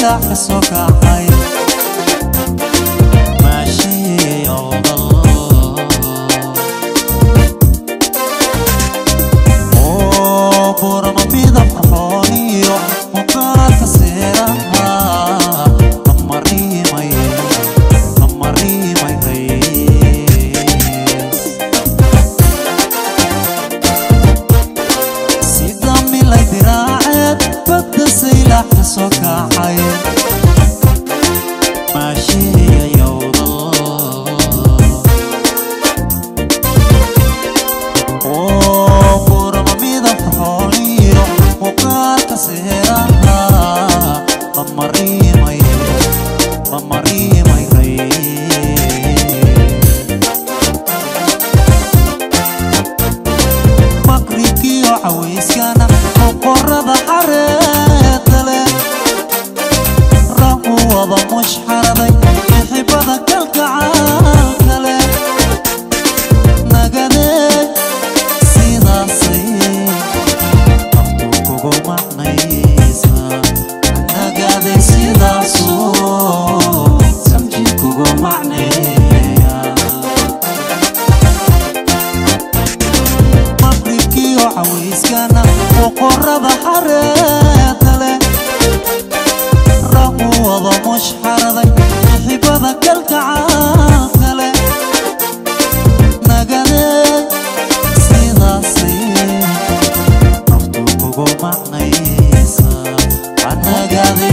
saylac ka soo maqribkiyo cawayskana boqorada Agave